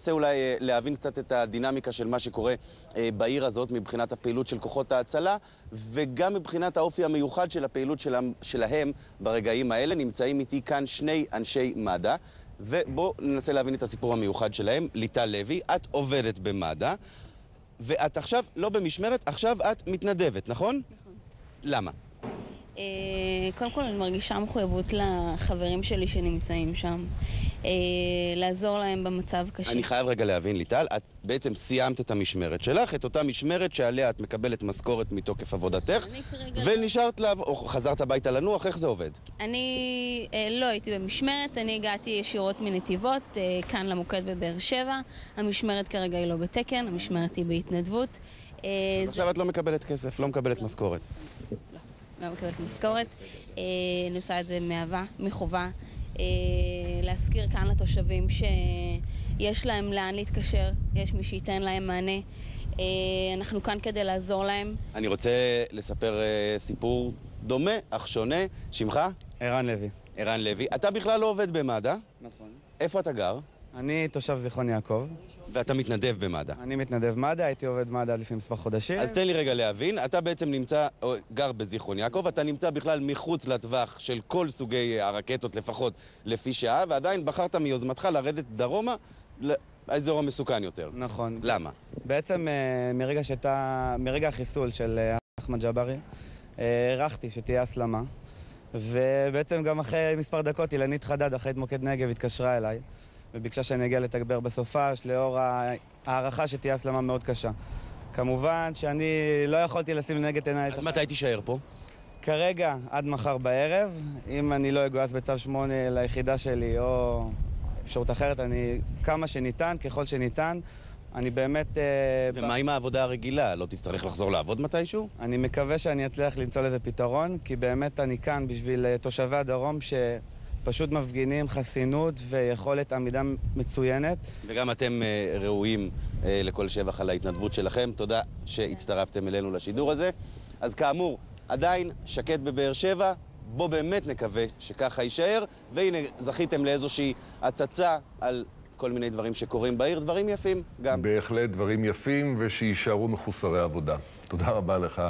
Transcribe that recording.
ננסה אולי אה, להבין קצת את הדינמיקה של מה שקורה אה, בעיר הזאת מבחינת הפעילות של כוחות ההצלה וגם מבחינת האופי המיוחד של הפעילות שלהם, שלהם ברגעים האלה. נמצאים איתי כאן שני אנשי מד"א ובואו ננסה להבין את הסיפור המיוחד שלהם. ליטל לוי, את עובדת במד"א ואת עכשיו לא במשמרת, עכשיו את מתנדבת, נכון? נכון. למה? אה, קודם כל אני מרגישה מחויבות לחברים שלי שנמצאים שם, אה, לעזור להם במצב קשה. אני חייב רגע להבין, ליטל, את בעצם סיימת את המשמרת שלך, את אותה משמרת שעליה את מקבלת משכורת מתוקף עבודתך. ונשארת לעבוד, או חזרת הביתה לנוח, איך זה עובד? אני אה, לא הייתי במשמרת, אני הגעתי ישירות מנתיבות, אה, כאן למוקד בבאר שבע. המשמרת כרגע היא לא בתקן, המשמרת היא בהתנדבות. אה, זה- עכשיו את לא מקבלת כסף, לא מקבלת משכורת. לא מקבלת משכורת. אה, אני עושה את זה מאהבה, מחובה. אה, להזכיר כאן לתושבים שיש להם לאן להתקשר, יש מי שייתן להם מענה. אה, אנחנו כאן כדי לעזור להם. אני רוצה לספר אה, סיפור דומה, אך שונה. שמך? ערן לוי. ערן לוי. אתה בכלל לא עובד במד"א. נכון. איפה אתה גר? אני תושב זיכרון יעקב. ואתה מתנדב במד"א. אני מתנדב מד"א, הייתי עובד מד"א עד לפני מספר חודשים. אז תן לי רגע להבין, אתה בעצם נמצא, או, גר בזיכרון יעקב, אתה נמצא בכלל מחוץ לטווח של כל סוגי אה, הרקטות לפחות לפי שעה, ועדיין בחרת מיוזמתך לרדת דרומה לאזור המסוכן יותר. נכון. למה? בעצם אה, מרגע שהייתה, מרגע החיסול של אה, אחמד ג'בארי, אה, הערכתי שתהיה הסלמה. ובעצם גם אחרי מספר דקות אילנית חדד, אחראית מוקד נגב, התקשרה אליי וביקשה שאני אגיע לתגבר בסופש, לאור ההערכה שתהיה הסלמה מאוד קשה. כמובן שאני לא יכולתי לשים לנגד עיניי את... עד מתי תישאר פה? כרגע, עד מחר בערב, אם אני לא אגויס בצו 8 ליחידה שלי או אפשרות אחרת, אני כמה שניתן, ככל שניתן. אני באמת... אה, ומה עם העבודה הרגילה? לא תצטרך לחזור לעבוד מתישהו? אני מקווה שאני אצליח למצוא לזה פתרון, כי באמת אני כאן בשביל אה, תושבי הדרום שפשוט מפגינים חסינות ויכולת עמידה מצוינת. וגם אתם אה, ראויים אה, לכל שבח על ההתנדבות שלכם. תודה שהצטרפתם אלינו לשידור הזה. אז כאמור, עדיין שקט בבאר שבע, בוא באמת נקווה שככה יישאר. והנה, זכיתם לאיזושהי הצצה על כל מיני דברים שקורים בעיר, דברים יפים גם. בהחלט דברים יפים, ושיישארו מחוסרי עבודה. תודה רבה לך.